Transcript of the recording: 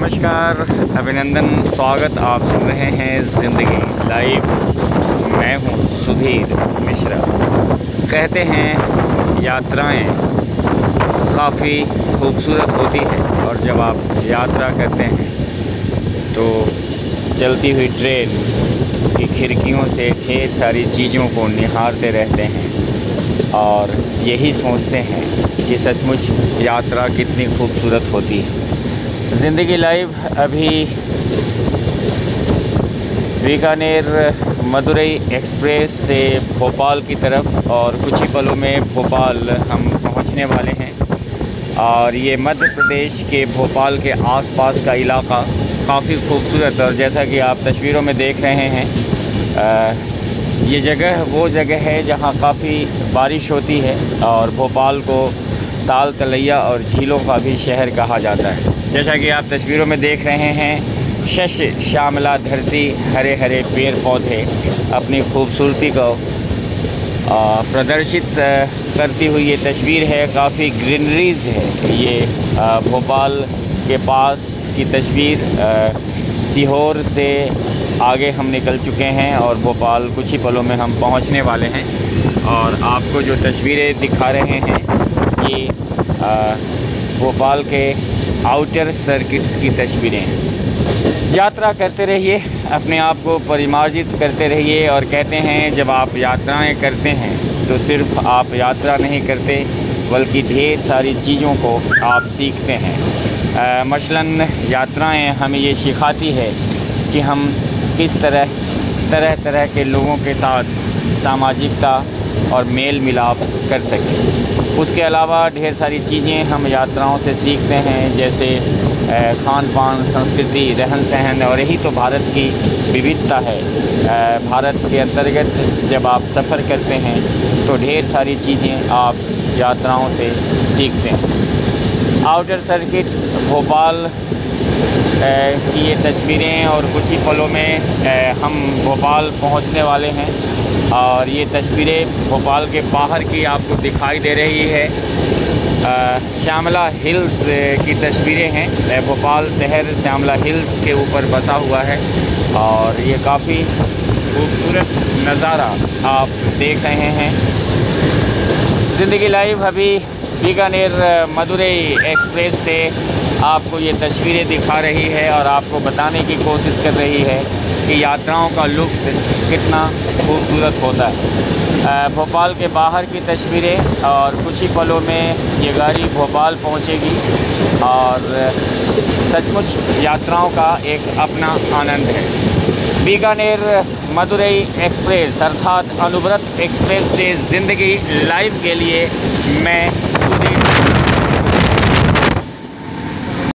नमस्कार, अभिनंदन, स्वागत आप सुन रहे हैं ज़िंदगी लाइव। मैं हूँ सुधीर मिश्रा। कहते हैं, यात्राएँ काफ़ी खूबसूरत होती है और जब आप यात्रा करते हैं तो चलती हुई ट्रेन की खिड़कियों से ढेर सारी चीज़ों को निहारते रहते हैं और यही सोचते हैं कि सचमुच यात्रा कितनी खूबसूरत होती है। ज़िंदगी लाइव अभी बीकानेर मदुरई एक्सप्रेस से भोपाल की तरफ़ और कुछ ही पलों में भोपाल हम पहुँचने वाले हैं। और ये मध्य प्रदेश के भोपाल के आसपास का इलाका काफ़ी खूबसूरत और जैसा कि आप तस्वीरों में देख रहे हैं आ, ये जगह वो जगह है जहाँ काफ़ी बारिश होती है और भोपाल को ताल तलैया और झीलों का भी शहर कहा जाता है। जैसा कि आप तस्वीरों में देख रहे हैं, शश श्यामला धरती, हरे हरे पेड़ पौधे अपनी खूबसूरती को प्रदर्शित करती हुई ये तस्वीर है। काफ़ी ग्रीनरीज है ये भोपाल के पास की तस्वीर। सीहोर से आगे हम निकल चुके हैं और भोपाल कुछ ही पलों में हम पहुँचने वाले हैं। और आपको जो तस्वीरें दिखा रहे हैं ये भोपाल के आउटर सर्किट्स की तस्वीरें हैं। यात्रा करते रहिए, अपने आप को परिमार्जित करते रहिए और कहते हैं, जब आप यात्राएँ करते हैं तो सिर्फ़ आप यात्रा नहीं करते, बल्कि ढेर सारी चीज़ों को आप सीखते हैं। मसलन, यात्राएँ हमें ये सिखाती है कि हम किस तरह तरह तरह के लोगों के साथ सामाजिकता और मेल मिलाप कर सकें। उसके अलावा ढेर सारी चीज़ें हम यात्राओं से सीखते हैं, जैसे खान पान संस्कृति रहन सहन और यही तो भारत की विविधता है। भारत के अंतर्गत जब आप सफ़र करते हैं तो ढेर सारी चीज़ें आप यात्राओं से सीखते हैं। आउटर सर्किट्स भोपाल की ये तस्वीरें और कुछ ही पलों में हम भोपाल पहुँचने वाले हैं। और ये तस्वीरें भोपाल के बाहर की आपको दिखाई दे रही है। श्यामला हिल्स की तस्वीरें हैं। भोपाल शहर श्यामला हिल्स के ऊपर बसा हुआ है और ये काफ़ी खूबसूरत नज़ारा आप देख रहे हैं। ज़िंदगी लाइव अभी बीकानेर मदुरई एक्सप्रेस से आपको ये तस्वीरें दिखा रही है और आपको बताने की कोशिश कर रही है। कि यात्राओं का लुत्फ कितना खूबसूरत होता है। भोपाल के बाहर की तस्वीरें और कुछ ही पलों में ये गाड़ी भोपाल पहुंचेगी और सचमुच यात्राओं का एक अपना आनंद है। बीकानेर मदुरई एक्सप्रेस अर्थात अनुव्रत एक्सप्रेस से ज़िंदगी लाइव के लिए मैं सुधीर